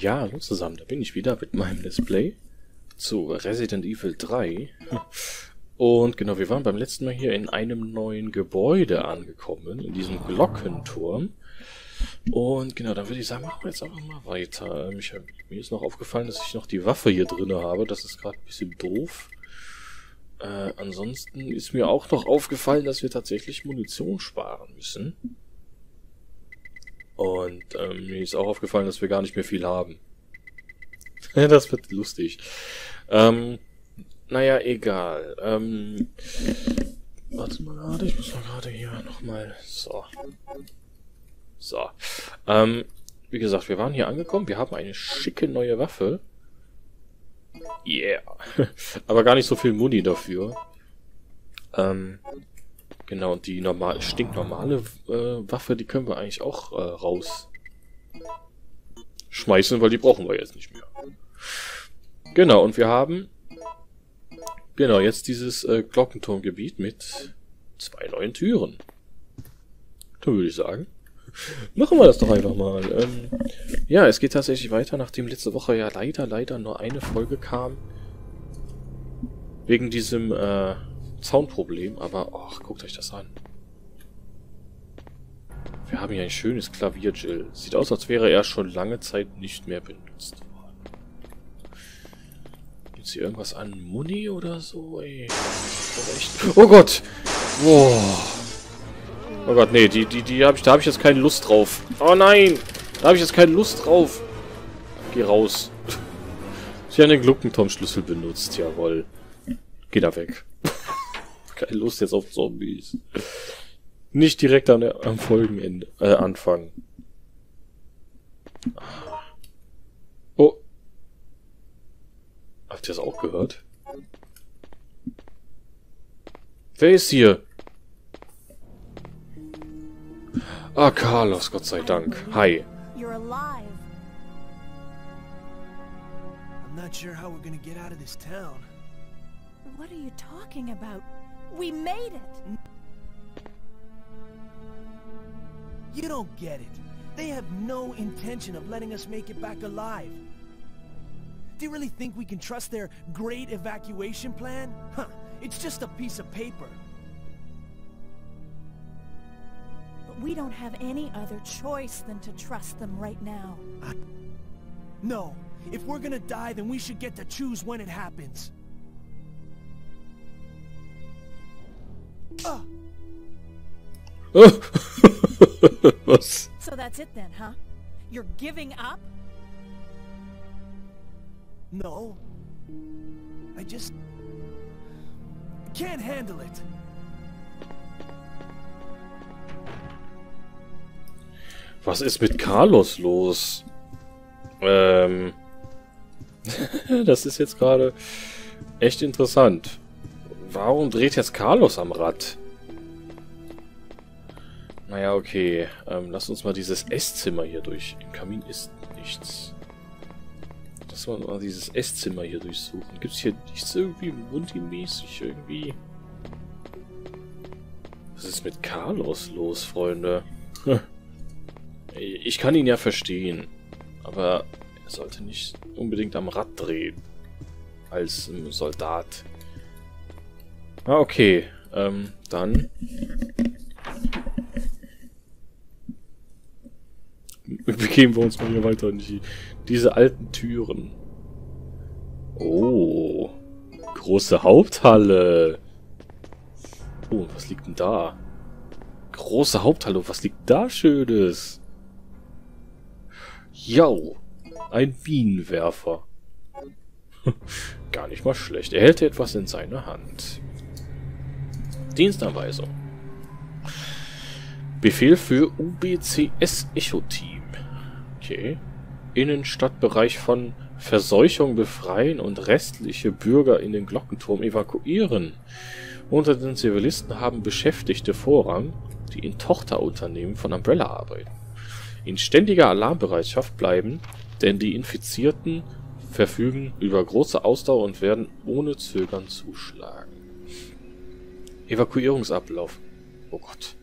Ja, hallo zusammen, da bin ich wieder mit meinem Display zu Resident Evil 3. Und genau, wir waren beim letzten Mal hier in einem neuen Gebäude angekommen, in diesem Glockenturm. Und genau, dann würde ich sagen, machen wir jetzt einfach mal weiter. Ich, mir ist noch aufgefallen, dass ich noch die Waffe hier drin habe. Das ist gerade ein bisschen doof. Äh, ansonsten ist mir auch noch aufgefallen, dass wir tatsächlich Munition sparen müssen. Und ähm, mir ist auch aufgefallen, dass wir gar nicht mehr viel haben. das wird lustig. Ähm, naja, egal. Ähm, warte mal gerade, ich muss mal gerade hier nochmal... So. So. Ähm, wie gesagt, wir waren hier angekommen. Wir haben eine schicke neue Waffe. Yeah. Aber gar nicht so viel Muni dafür. Ähm, Genau, und die normal, stinknormale äh, Waffe, die können wir eigentlich auch äh, raus schmeißen, weil die brauchen wir jetzt nicht mehr. Genau, und wir haben genau jetzt dieses äh, Glockenturmgebiet mit zwei neuen Türen. Dann würde ich sagen, machen wir das doch einfach mal. Ähm, ja, es geht tatsächlich weiter, nachdem letzte Woche ja leider, leider nur eine Folge kam. Wegen diesem äh, Soundproblem, aber ach, guckt euch das an. Wir haben hier ein schönes Klavier, Jill. Sieht aus, als wäre er schon lange Zeit nicht mehr benutzt worden. Gibt's hier irgendwas an Muni oder so, ey? Oh Gott! Boah. Oh Gott, nee, die, die, die hab ich, da habe ich jetzt keine Lust drauf. Oh nein! Da habe ich jetzt keine Lust drauf. Geh raus. Sie haben den Gluckentom-Schlüssel benutzt, jawohl. Geh da weg keine Lust jetzt auf Zombies. Nicht direkt an der, am Folgenende, äh, anfangen. Oh. Habt ihr das auch gehört? Wer ist hier? Ah, Carlos, Gott sei Dank. Hi. You're alive. I'm not sure how we're gonna get out of this town. What are you talking about? We made it! You don't get it. They have no intention of letting us make it back alive. Do you really think we can trust their great evacuation plan? Huh, it's just a piece of paper. But we don't have any other choice than to trust them right now. I... No. If we're gonna die, then we should get to choose when it happens. Was? So that's it then, huh? You're giving up? No. I just can't handle it. Was ist mit Carlos los? Ähm. das ist jetzt gerade echt interessant. Warum dreht jetzt Carlos am Rad? Naja, okay. Ähm, lass uns mal dieses Esszimmer hier durch. Im Kamin ist nichts. Lass uns mal dieses Esszimmer hier durchsuchen. Gibt es hier nichts irgendwie multimäßig irgendwie? Was ist mit Carlos los, Freunde? Ich kann ihn ja verstehen. Aber er sollte nicht unbedingt am Rad drehen. Als Soldat. Ah, okay. Ähm, dann... Begeben wir uns mal hier weiter in die, diese alten Türen. Oh. Große Haupthalle. Oh, was liegt denn da? Große Haupthalle, was liegt da Schönes? Jau. Ein Bienenwerfer. Gar nicht mal schlecht. Er hält etwas in seiner Hand. Dienstanweisung. Befehl für UBCS Echo Team. Okay. Innenstadtbereich von Verseuchung befreien und restliche Bürger in den Glockenturm evakuieren. Unter den Zivilisten haben Beschäftigte Vorrang, die in Tochterunternehmen von Umbrella arbeiten. In ständiger Alarmbereitschaft bleiben, denn die Infizierten verfügen über große Ausdauer und werden ohne Zögern zuschlagen. Evakuierungsablauf. Oh Gott.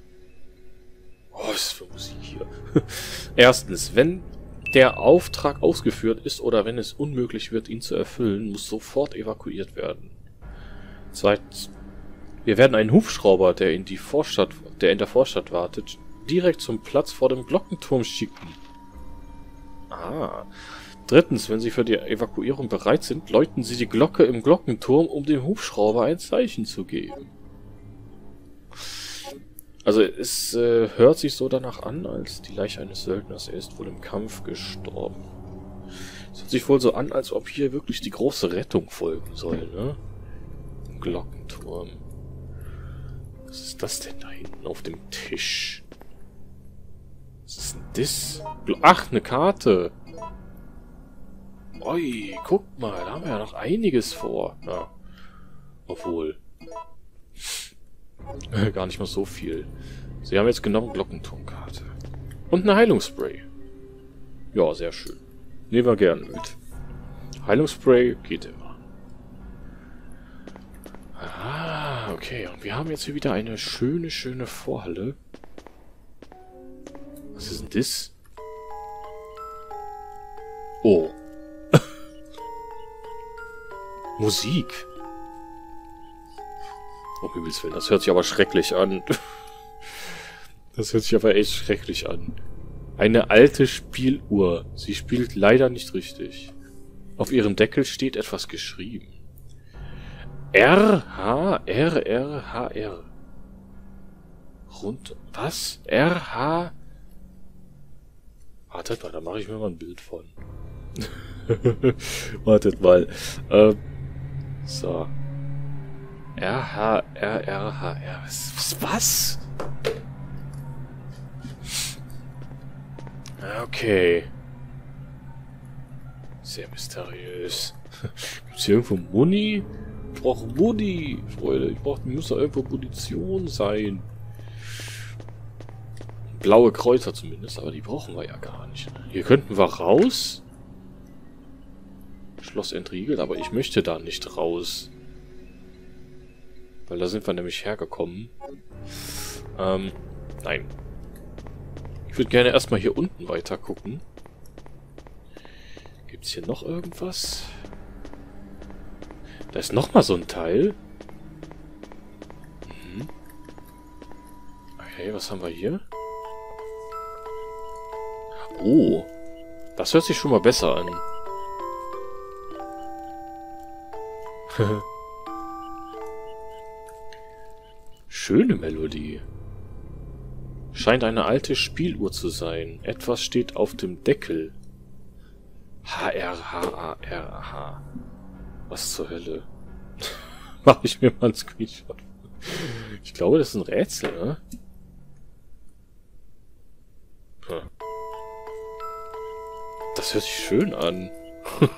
Oh, was ist für Musik hier? Erstens, wenn der Auftrag ausgeführt ist oder wenn es unmöglich wird, ihn zu erfüllen, muss sofort evakuiert werden. Zweitens, wir werden einen Hubschrauber, der in die Vorstadt, der in der Vorstadt wartet, direkt zum Platz vor dem Glockenturm schicken. Ah. Drittens, wenn Sie für die Evakuierung bereit sind, läuten Sie die Glocke im Glockenturm, um dem Hubschrauber ein Zeichen zu geben. Also es äh, hört sich so danach an, als die Leiche eines Söldners. Er ist wohl im Kampf gestorben. Es hört sich wohl so an, als ob hier wirklich die große Rettung folgen soll, ne? Im Glockenturm. Was ist das denn da hinten auf dem Tisch? Was ist denn das? Ach, eine Karte. Oi, guck mal, da haben wir ja noch einiges vor. Ja. Obwohl. Gar nicht mal so viel. Sie haben jetzt genau Glockenturmkarte. Und eine Heilungsspray. Ja, sehr schön. Nehmen wir gerne mit. Heilungsspray geht immer. Ah, okay. Und wir haben jetzt hier wieder eine schöne, schöne Vorhalle. Was ist denn das? Oh. Musik. Um Himmels Willen, das hört sich aber schrecklich an. Das hört sich aber echt schrecklich an. Eine alte Spieluhr. Sie spielt leider nicht richtig. Auf ihrem Deckel steht etwas geschrieben. R, H, R, R, H, R. Rund, was? R, H. Wartet mal, da mache ich mir mal ein Bild von. Wartet mal. Ähm, so. R, H, R, R, H, R. Was? was? Okay. Sehr mysteriös. Gibt's hier irgendwo Muni? Ich brauche Muni, Freunde. Ich brauche, muss da irgendwo Munition sein. Blaue Kreuzer zumindest, aber die brauchen wir ja gar nicht. Hier könnten wir raus. Schloss entriegelt, aber ich möchte da nicht raus. Weil da sind wir nämlich hergekommen. Ähm, nein. Ich würde gerne erstmal hier unten weiter gucken. Gibt es hier noch irgendwas? Da ist nochmal so ein Teil. Mhm. Okay, was haben wir hier? Oh. Das hört sich schon mal besser an. Schöne Melodie. Scheint eine alte Spieluhr zu sein. Etwas steht auf dem Deckel. H-R-H-A-R-H. Was zur Hölle? Mach ich mir mal ein Screenshot. Ich glaube, das ist ein Rätsel, ne? Das hört sich schön an.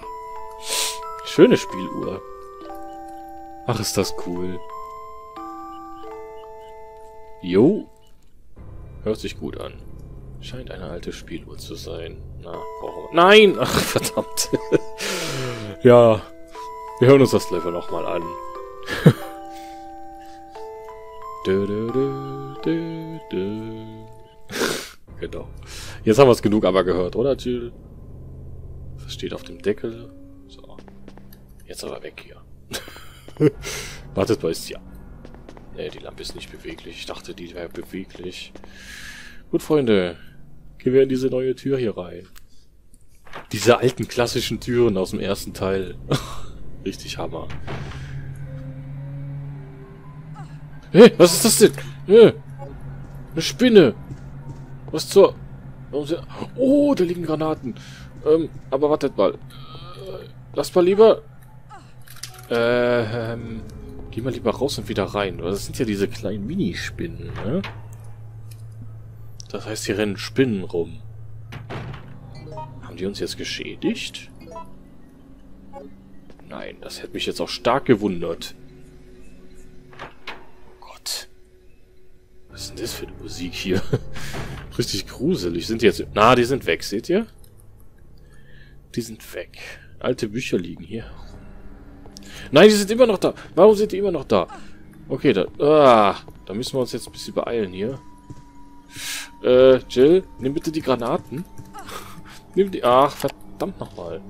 Schöne Spieluhr. Ach, ist das cool. Jo. Hört sich gut an. Scheint eine alte Spieluhr zu sein. Na, wir... Nein! Ach, verdammt. ja. Wir hören uns das Level nochmal an. genau. Jetzt haben wir es genug aber gehört, oder, Jill? Das steht auf dem Deckel. So. Jetzt aber weg hier. Wartet mal, ist ja. Ne, die Lampe ist nicht beweglich. Ich dachte, die wäre beweglich. Gut, Freunde. Gehen wir in diese neue Tür hier rein. Diese alten klassischen Türen aus dem ersten Teil. Richtig Hammer. Hey, was ist das denn? Hey, eine Spinne. Was zur... Oh, da liegen Granaten. Ähm, aber wartet mal. Äh, lasst mal lieber... Ähm... Geh mal lieber raus und wieder rein. Das sind ja diese kleinen Minispinnen, ne? Das heißt, hier rennen Spinnen rum. Haben die uns jetzt geschädigt? Nein, das hätte mich jetzt auch stark gewundert. Oh Gott. Was ist denn das für eine Musik hier? Richtig gruselig. Sind die jetzt... Na, die sind weg, seht ihr? Die sind weg. Alte Bücher liegen hier Nein, die sind immer noch da. Warum sind die immer noch da? Okay, da, ah, da müssen wir uns jetzt ein bisschen beeilen hier. Äh, Jill, nimm bitte die Granaten. Nimm die... Ach, verdammt nochmal.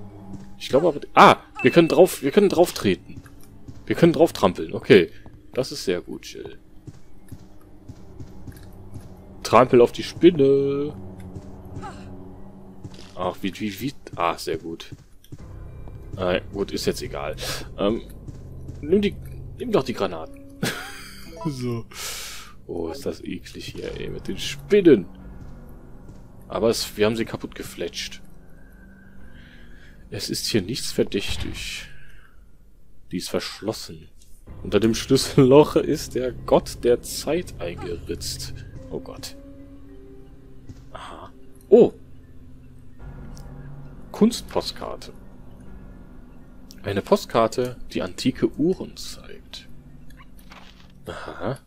Ich glaube aber... Ah, wir können drauf... Wir können drauf treten. Wir können drauf trampeln. Okay. Das ist sehr gut, Jill. Trampel auf die Spinne. Ach, wie, wie, wie... Ah, sehr gut. Ah, gut, ist jetzt egal. Ähm, nimm die... Nimm doch die Granaten. so. Oh, ist das eklig hier, ey, mit den Spinnen. Aber es, wir haben sie kaputt gefletscht. Es ist hier nichts verdächtig. Die ist verschlossen. Unter dem Schlüsselloch ist der Gott der Zeit eingeritzt. Oh Gott. Aha. Oh! Kunstpostkarte. Eine Postkarte, die antike Uhren zeigt. Aha.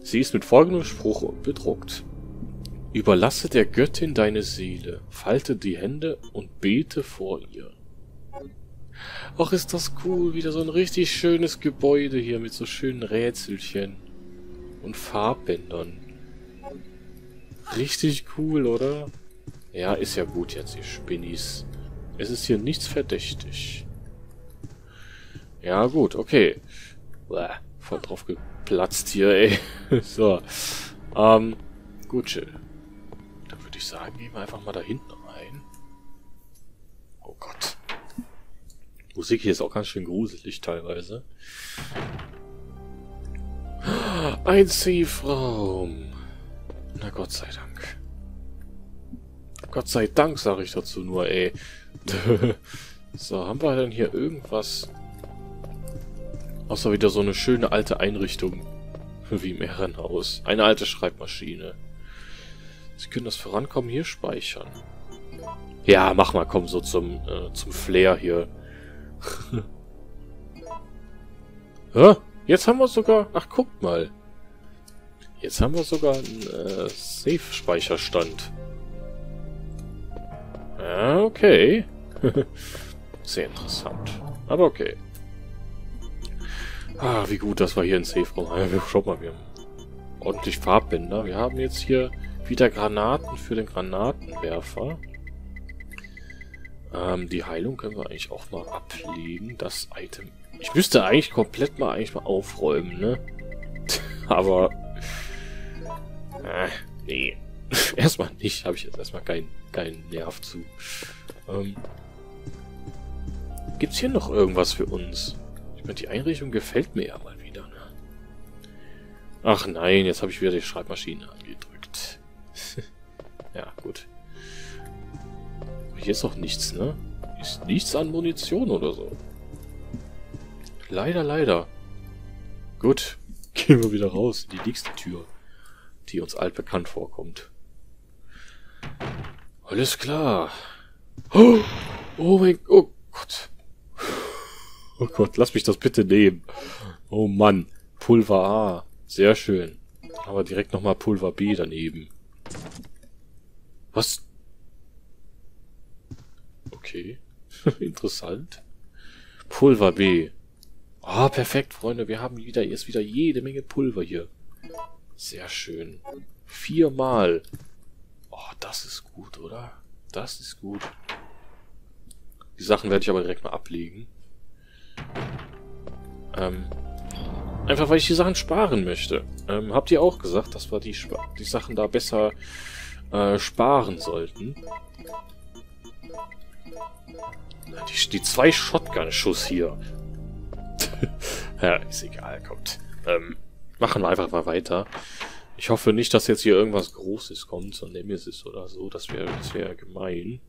Sie ist mit folgendem Spruch bedruckt. Überlasse der Göttin deine Seele, falte die Hände und bete vor ihr. Ach, ist das cool. Wieder so ein richtig schönes Gebäude hier mit so schönen Rätselchen und Farbbändern. Richtig cool, oder? Ja, ist ja gut jetzt, ihr Spinnis. Es ist hier nichts verdächtig. Ja, gut, okay. Bäh, voll drauf geplatzt hier, ey. so. Ähm, gut, chill ich sagen, gehen wir einfach mal da hinten rein. Oh Gott. Musik hier ist auch ganz schön gruselig teilweise. Ein Safe-Raum. Na Gott sei Dank. Gott sei Dank, sage ich dazu nur, ey. so, haben wir denn hier irgendwas... Außer wieder so eine schöne alte Einrichtung. Wie im Herrenhaus. Eine alte Schreibmaschine. Sie können das Vorankommen hier speichern. Ja, mach mal, komm, so zum, äh, zum Flair hier. Hä? Jetzt haben wir sogar... Ach, guckt mal. Jetzt haben wir sogar einen äh, Safe-Speicherstand. Ja, okay. Sehr interessant. Aber okay. Ah, wie gut, dass wir hier einen Safe-Raum haben. Schaut mal, wir haben ordentlich Farbbänder. Wir haben jetzt hier wieder Granaten für den Granatenwerfer. Ähm, die Heilung können wir eigentlich auch mal ablegen. Das Item. Ich müsste eigentlich komplett mal eigentlich mal aufräumen, ne? Aber... Äh, nee. erstmal nicht. Habe ich jetzt erstmal keinen kein Nerv zu. Ähm, Gibt's hier noch irgendwas für uns? Ich meine, die Einrichtung gefällt mir ja mal wieder, ne? Ach nein, jetzt habe ich wieder die Schreibmaschine angedrückt. ja, gut. Hier ist doch nichts, ne? Ist nichts an Munition oder so. Leider, leider. Gut, gehen wir wieder raus in die nächste Tür, die uns altbekannt vorkommt. Alles klar. Oh, oh mein oh Gott. Oh Gott, lass mich das bitte nehmen. Oh Mann, Pulver A. Sehr schön. Aber direkt nochmal Pulver B daneben. Was? Okay. Interessant. Pulver B. Ah, oh, perfekt, Freunde. Wir haben wieder jetzt wieder jede Menge Pulver hier. Sehr schön. Viermal. Oh, das ist gut, oder? Das ist gut. Die Sachen werde ich aber direkt mal ablegen. Ähm, Einfach weil ich die Sachen sparen möchte. Ähm, habt ihr auch gesagt, dass wir die, die Sachen da besser äh, sparen sollten? Die, die zwei Shotgun-Schuss hier. ja, ist egal, kommt. Ähm, machen wir einfach mal weiter. Ich hoffe nicht, dass jetzt hier irgendwas Großes kommt, so Nemesis oder so. Das wäre das wär gemein.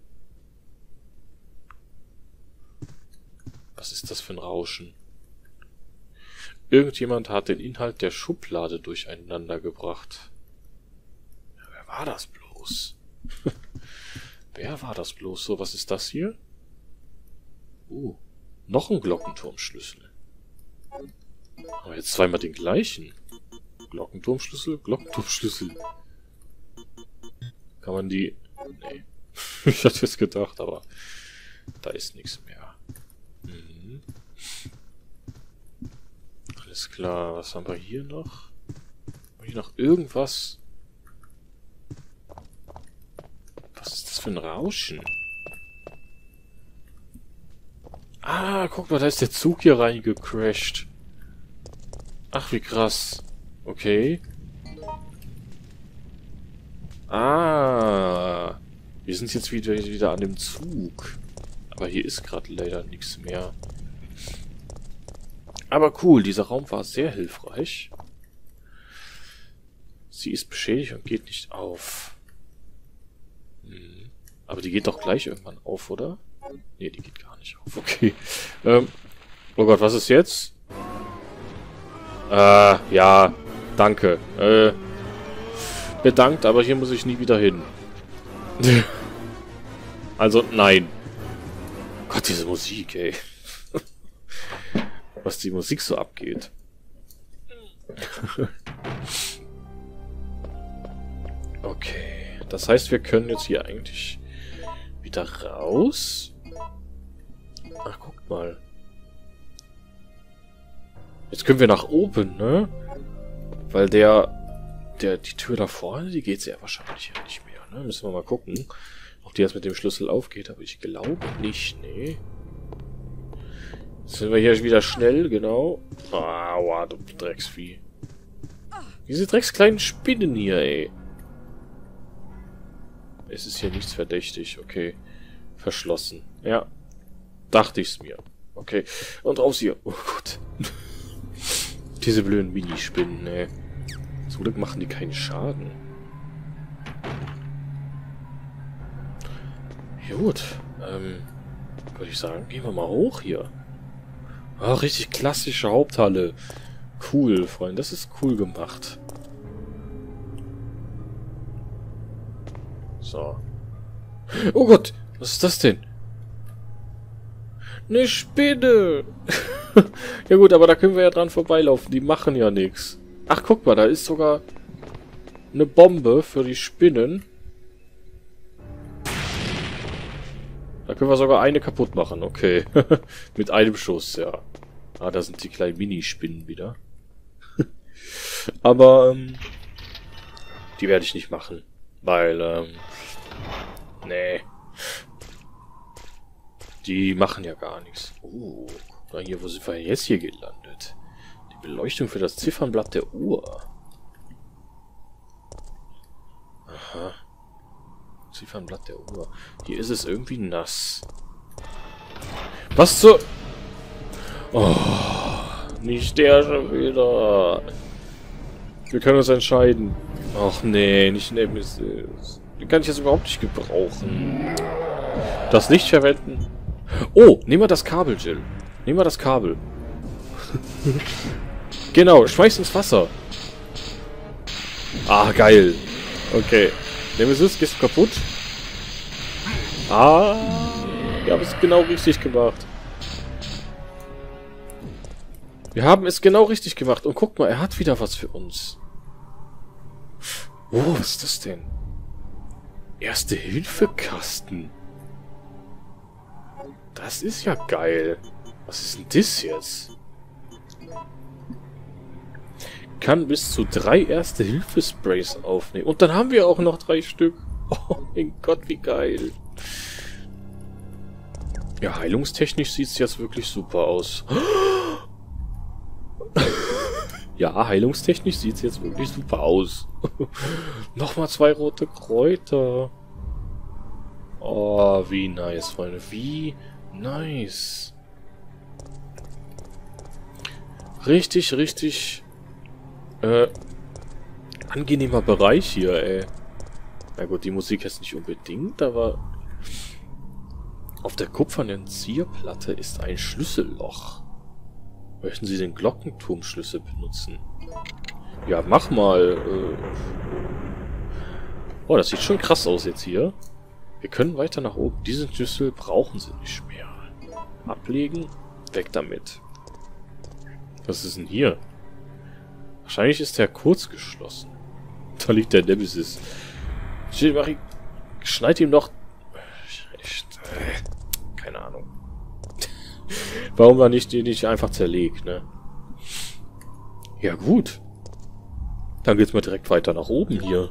Was ist das für ein Rauschen? Irgendjemand hat den Inhalt der Schublade durcheinander gebracht. Wer war das bloß? wer war das bloß? So, was ist das hier? Uh, noch ein Glockenturmschlüssel. Aber jetzt zweimal den gleichen. Glockenturmschlüssel, Glockenturmschlüssel. Kann man die... Nee. ich hatte es gedacht, aber da ist nichts mehr. Mhm. Alles klar, was haben wir hier noch? Haben wir hier noch irgendwas? Was ist das für ein Rauschen? Ah, guck mal, da ist der Zug hier reingecrashed. Ach, wie krass. Okay. Ah. Wir sind jetzt wieder, wieder an dem Zug. Aber hier ist gerade leider nichts mehr. Aber cool, dieser Raum war sehr hilfreich. Sie ist beschädigt und geht nicht auf. Hm. Aber die geht doch gleich irgendwann auf, oder? Nee, die geht gar nicht auf. Okay. Ähm, oh Gott, was ist jetzt? Äh, ja, danke. Äh, bedankt, aber hier muss ich nie wieder hin. also, nein. Gott, diese Musik, ey. Was die Musik so abgeht. okay. Das heißt, wir können jetzt hier eigentlich wieder raus. Ach, guck mal. Jetzt können wir nach oben, ne? Weil der... der die Tür da vorne, die geht sehr wahrscheinlich ja nicht mehr, ne? Müssen wir mal gucken, ob die jetzt mit dem Schlüssel aufgeht. Aber ich glaube nicht, ne? Jetzt sind wir hier wieder schnell, genau. Aua, du Drecksvieh. Diese dreckskleinen Spinnen hier, ey. Es ist hier nichts verdächtig. Okay. Verschlossen. Ja. Dachte ich's mir. Okay. Und raus hier. Oh Gott. Diese blöden Minispinnen, ey. Zum Glück machen die keinen Schaden. Gut. Ähm, würde ich sagen, gehen wir mal hoch hier. Ah, richtig klassische Haupthalle. Cool, Freunde. Das ist cool gemacht. So. Oh Gott, was ist das denn? Eine Spinne! ja gut, aber da können wir ja dran vorbeilaufen. Die machen ja nichts. Ach, guck mal, da ist sogar eine Bombe für die Spinnen. Da können wir sogar eine kaputt machen, okay. Mit einem Schuss, ja. Ah, da sind die kleinen Minispinnen wieder. aber, ähm, die werde ich nicht machen. Weil, ähm, nee. Die machen ja gar nichts. Oh, na hier, wo sind wir jetzt hier gelandet? Beleuchtung für das Ziffernblatt der Uhr. Aha. Ziffernblatt der Uhr. Hier ist es irgendwie nass. Was zur... Oh, nicht der schon wieder. Wir können uns entscheiden. Ach nee, nicht Nemesis. Den kann ich jetzt überhaupt nicht gebrauchen. Das nicht verwenden. Oh, nehmen wir das Kabel, Jill. Nehmen wir das Kabel. genau, schmeiß ins Wasser. Ah, geil. Okay. Nemesis, gehst du kaputt? Ah, wir haben es genau richtig gemacht. Wir haben es genau richtig gemacht. Und guck mal, er hat wieder was für uns. Oh, was ist das denn? Erste-Hilfe-Kasten. Das ist ja geil. Was ist denn das jetzt? Kann bis zu drei Erste-Hilfe-Sprays aufnehmen. Und dann haben wir auch noch drei Stück. Oh mein Gott, wie geil. Ja, heilungstechnisch sieht es jetzt wirklich super aus. ja, heilungstechnisch sieht es jetzt wirklich super aus. Nochmal zwei rote Kräuter. Oh, wie nice, Freunde. Wie nice. Richtig, richtig äh, angenehmer Bereich hier, ey. Na gut, die Musik jetzt nicht unbedingt, aber auf der kupfernen Zierplatte ist ein Schlüsselloch. Möchten Sie den Glockenturmschlüssel benutzen? Ja, mach mal. Äh oh, das sieht schon krass aus jetzt hier. Wir können weiter nach oben. Diesen Schlüssel brauchen Sie nicht mehr. Ablegen. Weg damit. Was ist denn hier? Wahrscheinlich ist der kurz geschlossen. Da liegt der Nemesis. Schneid ihm noch... Keine Ahnung. Warum man nicht, den nicht einfach zerlegt, ne? Ja, gut. Dann geht's mal direkt weiter nach oben hier.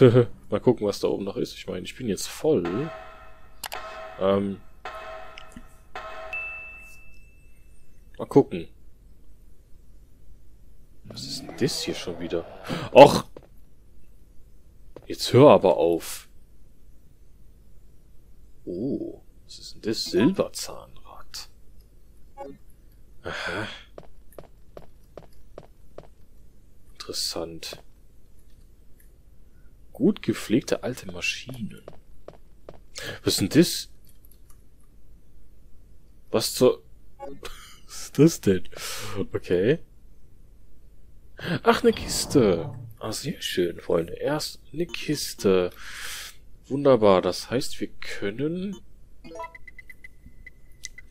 Mal gucken, was da oben noch ist. Ich meine, ich bin jetzt voll. Ähm. Mal gucken. Was ist denn das hier schon wieder? Och! Jetzt hör aber auf. Oh, was ist denn das? Silberzahnrad. Aha. Interessant. Gut gepflegte alte Maschinen. Was ist denn das? Was zur... Was ist das denn? Okay. Ach, eine Kiste. Ah, sehr schön, Freunde. Erst eine Kiste. Wunderbar. Das heißt, wir können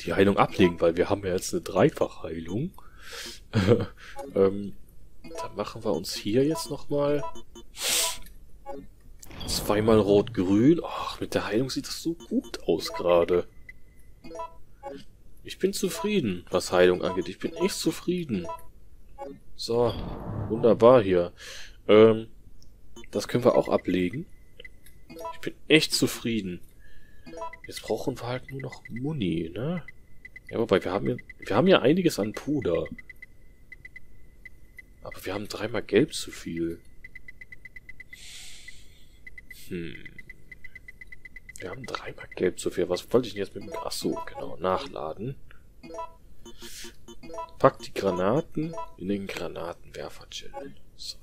die Heilung ablegen, weil wir haben ja jetzt eine Dreifachheilung. ähm, dann machen wir uns hier jetzt nochmal zweimal rot-grün. Ach, mit der Heilung sieht das so gut aus gerade. Ich bin zufrieden, was Heilung angeht. Ich bin echt zufrieden. So, wunderbar hier. Ähm, das können wir auch ablegen. Ich bin echt zufrieden. Jetzt brauchen wir halt nur noch Muni, ne? Ja, wobei, wir haben ja, wir haben ja einiges an Puder. Aber wir haben dreimal gelb zu viel. Hm. Wir haben dreimal gelb zu viel. Was wollte ich denn jetzt mit dem... Achso, genau. Nachladen. Pack die Granaten in den Granatenwerfer-Chill. So.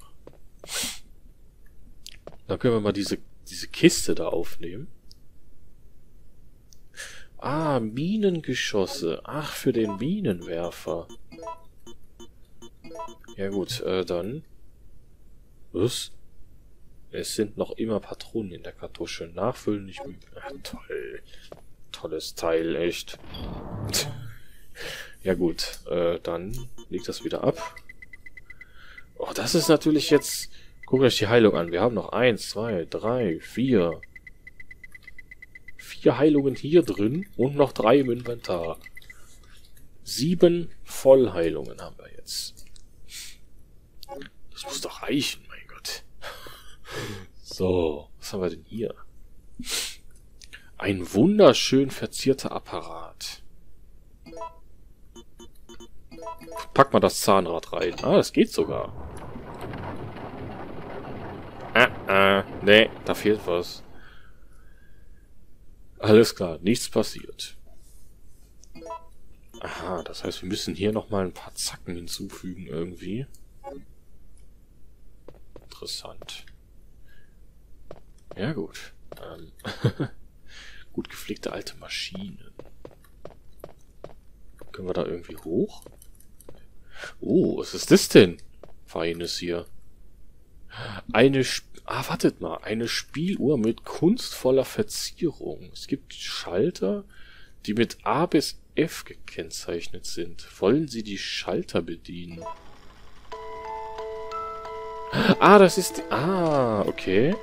Dann können wir mal diese, diese Kiste da aufnehmen. Ah, Minengeschosse. Ach, für den Minenwerfer. Ja gut, äh, dann... Was? Es sind noch immer Patronen in der Kartusche. Nachfüllen nicht. Ach, toll. Tolles Teil, echt. Ja gut, äh, dann legt das wieder ab. Oh, das ist natürlich jetzt... Guckt euch die Heilung an. Wir haben noch eins, zwei, drei, vier. Vier Heilungen hier drin und noch drei im Inventar. Sieben Vollheilungen haben wir jetzt. Das muss doch reichen, mein Gott. So, was haben wir denn hier? Ein wunderschön verzierter Apparat. Pack mal das Zahnrad rein. Ah, das geht sogar. Ah, ah, nee, da fehlt was. Alles klar, nichts passiert. Aha, das heißt, wir müssen hier nochmal ein paar Zacken hinzufügen irgendwie. Interessant. Ja gut. Ähm gut gepflegte alte Maschinen. Können wir da irgendwie hoch? Oh, was ist das denn? Feines hier. Eine Sp Ah, wartet mal. Eine Spieluhr mit kunstvoller Verzierung. Es gibt Schalter, die mit A bis F gekennzeichnet sind. Wollen Sie die Schalter bedienen? Ah, das ist... Ah, okay.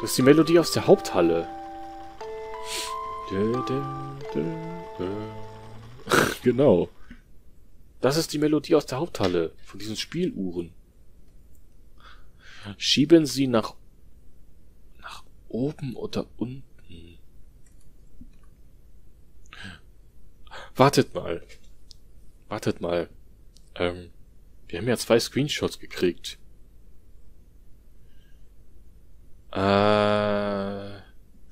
Das ist die Melodie aus der Haupthalle. genau. Das ist die Melodie aus der Haupthalle von diesen Spieluhren. Schieben Sie nach nach oben oder unten. Wartet mal. Wartet mal. Ähm, wir haben ja zwei Screenshots gekriegt. Äh,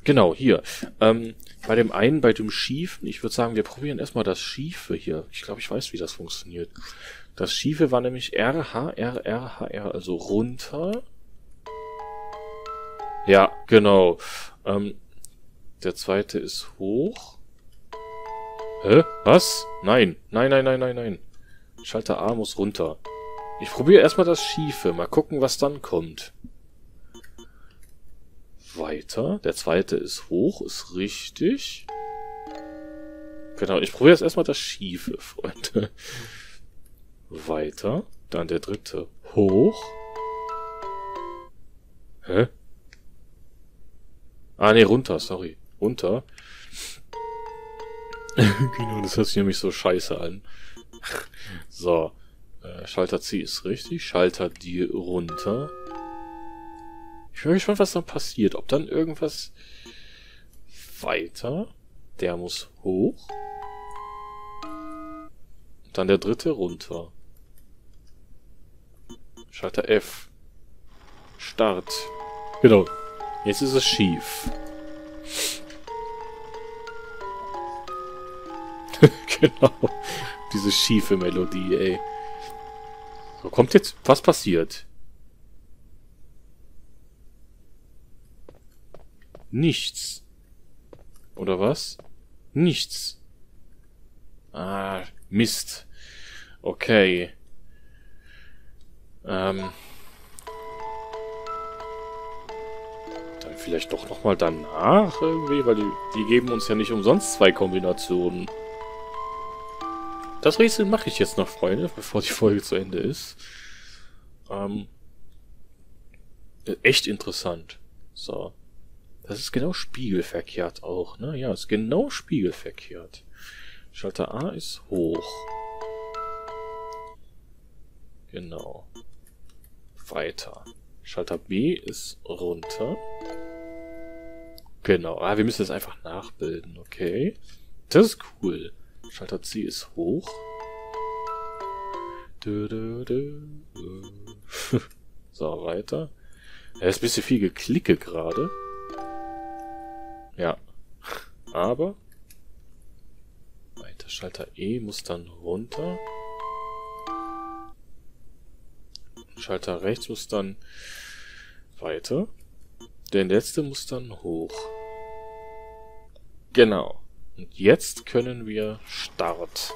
genau, hier. Ähm, bei dem einen, bei dem Schiefen, ich würde sagen, wir probieren erstmal das Schiefe hier. Ich glaube, ich weiß, wie das funktioniert. Das Schiefe war nämlich R, H, R, R, H, R, also runter. Ja, genau. Ähm, der zweite ist hoch. Hä? Was? Nein. Nein, nein, nein, nein, nein. Schalter A muss runter. Ich probiere erstmal das Schiefe. Mal gucken, was dann kommt. Weiter. Der zweite ist hoch, ist richtig. Genau, ich probiere jetzt erstmal das Schiefe, Freunde. Weiter. Dann der dritte hoch. Hä? Ah, nee, runter, sorry. Runter. genau, das hört sich nämlich so scheiße an. so. Äh, Schalter C ist richtig. Schalter D runter. Ich bin gespannt, was dann passiert. Ob dann irgendwas weiter. Der muss hoch. Und dann der dritte runter. Schalter F. Start. Genau. Jetzt ist es schief. genau. Diese schiefe Melodie, ey. So, kommt jetzt... Was passiert? Nichts. Oder was? Nichts. Ah, Mist. Okay. Ähm... Dann vielleicht doch nochmal danach irgendwie, weil die, die geben uns ja nicht umsonst zwei Kombinationen. Das Rätsel mache ich jetzt noch, Freunde, bevor die Folge zu Ende ist. Ähm, echt interessant. So. Das ist genau spiegelverkehrt auch, ne? Ja, ist genau spiegelverkehrt. Schalter A ist hoch. Genau. Weiter. Schalter B ist runter. Genau. Ah, wir müssen das einfach nachbilden, okay. Das ist cool. Schalter C ist hoch. so, weiter. Ja, ist ein bisschen viel geklicke gerade. Ja. Aber. Weiter. Schalter E muss dann runter. Schalter rechts muss dann weiter. Der letzte muss dann hoch. Genau. Und jetzt können wir Start.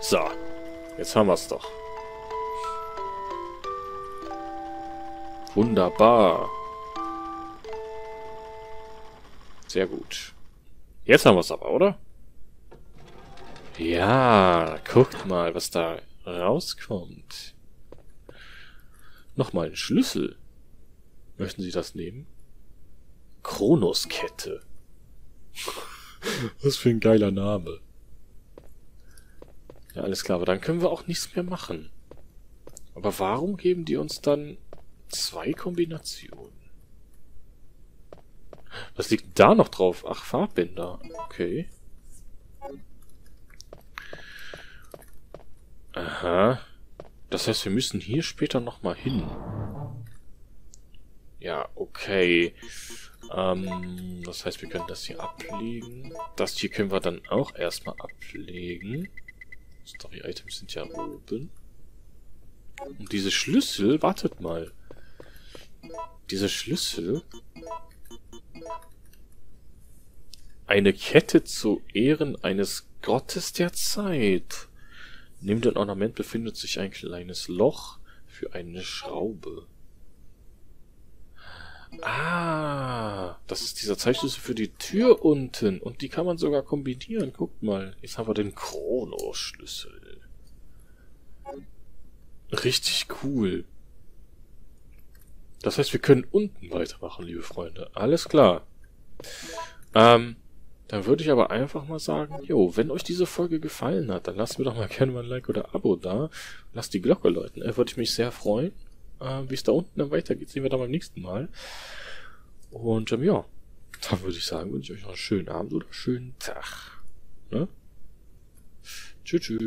So. Jetzt haben wir es doch. Wunderbar. Sehr gut. Jetzt haben wir es aber, oder? Ja, guckt mal, was da rauskommt. Nochmal ein Schlüssel. Möchten Sie das nehmen? Kronoskette. Was für ein geiler Name. Ja, alles klar, aber dann können wir auch nichts mehr machen. Aber warum geben die uns dann zwei Kombinationen? Was liegt da noch drauf? Ach, Farbbänder. Okay. Aha. Das heißt, wir müssen hier später nochmal hin. Ja, okay. Ähm, das heißt, wir können das hier ablegen. Das hier können wir dann auch erstmal ablegen. Story-Items sind ja oben. Und diese Schlüssel, wartet mal. Diese Schlüssel... Eine Kette zu Ehren eines Gottes der Zeit. Neben dem Ornament befindet sich ein kleines Loch für eine Schraube. Ah, das ist dieser Zeitschlüssel für die Tür unten. Und die kann man sogar kombinieren. Guckt mal. Jetzt haben wir den Chrono-Schlüssel. Richtig cool. Das heißt, wir können unten weitermachen, liebe Freunde. Alles klar. Ähm, dann würde ich aber einfach mal sagen, jo, wenn euch diese Folge gefallen hat, dann lasst mir doch mal gerne mal ein Like oder Abo da. Lasst die Glocke läuten. Äh, würde ich mich sehr freuen. Äh, Wie es da unten dann weitergeht, sehen wir dann beim nächsten Mal. Und ähm, ja, dann würde ich sagen, wünsche ich euch noch einen schönen Abend oder schönen Tag. Ne? Tschüss. tschüss.